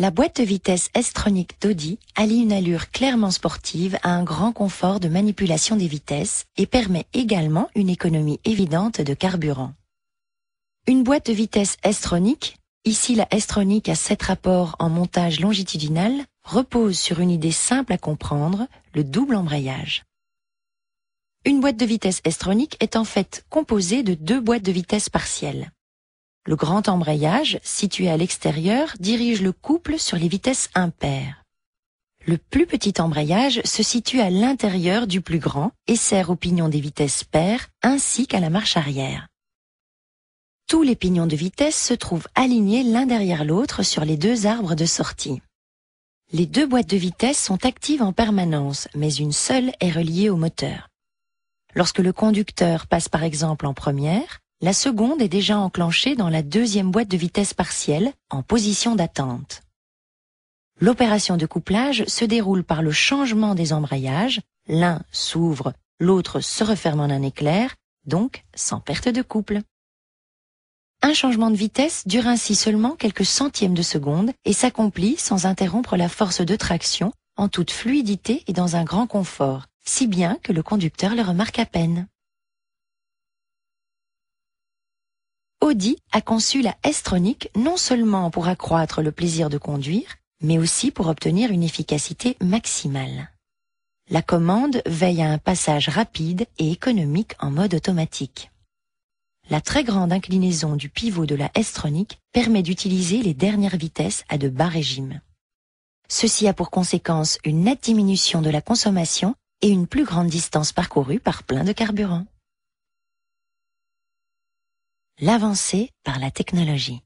La boîte de vitesse S-Tronic d'Audi allie une allure clairement sportive à un grand confort de manipulation des vitesses et permet également une économie évidente de carburant. Une boîte de vitesse S-Tronic, ici la S-Tronic à 7 rapports en montage longitudinal, repose sur une idée simple à comprendre, le double embrayage. Une boîte de vitesse S-Tronic est en fait composée de deux boîtes de vitesse partielles. Le grand embrayage, situé à l'extérieur, dirige le couple sur les vitesses impaires. Le plus petit embrayage se situe à l'intérieur du plus grand et sert aux pignons des vitesses paires ainsi qu'à la marche arrière. Tous les pignons de vitesse se trouvent alignés l'un derrière l'autre sur les deux arbres de sortie. Les deux boîtes de vitesse sont actives en permanence, mais une seule est reliée au moteur. Lorsque le conducteur passe par exemple en première, la seconde est déjà enclenchée dans la deuxième boîte de vitesse partielle, en position d'attente. L'opération de couplage se déroule par le changement des embrayages, l'un s'ouvre, l'autre se referme en un éclair, donc sans perte de couple. Un changement de vitesse dure ainsi seulement quelques centièmes de seconde et s'accomplit sans interrompre la force de traction, en toute fluidité et dans un grand confort, si bien que le conducteur le remarque à peine. Audi a conçu la S-Tronic non seulement pour accroître le plaisir de conduire, mais aussi pour obtenir une efficacité maximale. La commande veille à un passage rapide et économique en mode automatique. La très grande inclinaison du pivot de la S-Tronic permet d'utiliser les dernières vitesses à de bas régimes. Ceci a pour conséquence une nette diminution de la consommation et une plus grande distance parcourue par plein de carburant l'avancée par la technologie.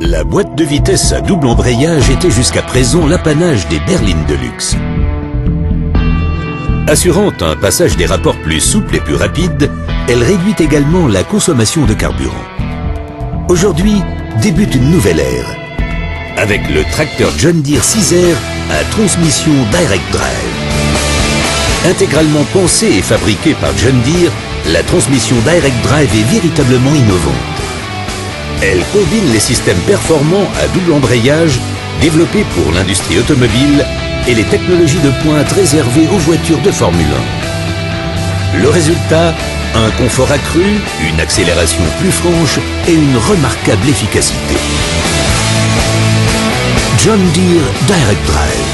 La boîte de vitesse à double embrayage était jusqu'à présent l'apanage des berlines de luxe. Assurant un passage des rapports plus souple et plus rapide, elle réduit également la consommation de carburant. Aujourd'hui débute une nouvelle ère, avec le tracteur John Deere 6R à transmission Direct Drive. Intégralement pensée et fabriquée par John Deere, la transmission Direct Drive est véritablement innovante. Elle combine les systèmes performants à double embrayage développés pour l'industrie automobile et les technologies de pointe réservées aux voitures de Formule 1. Le résultat Un confort accru, une accélération plus franche et une remarquable efficacité. John Deere Direct Drive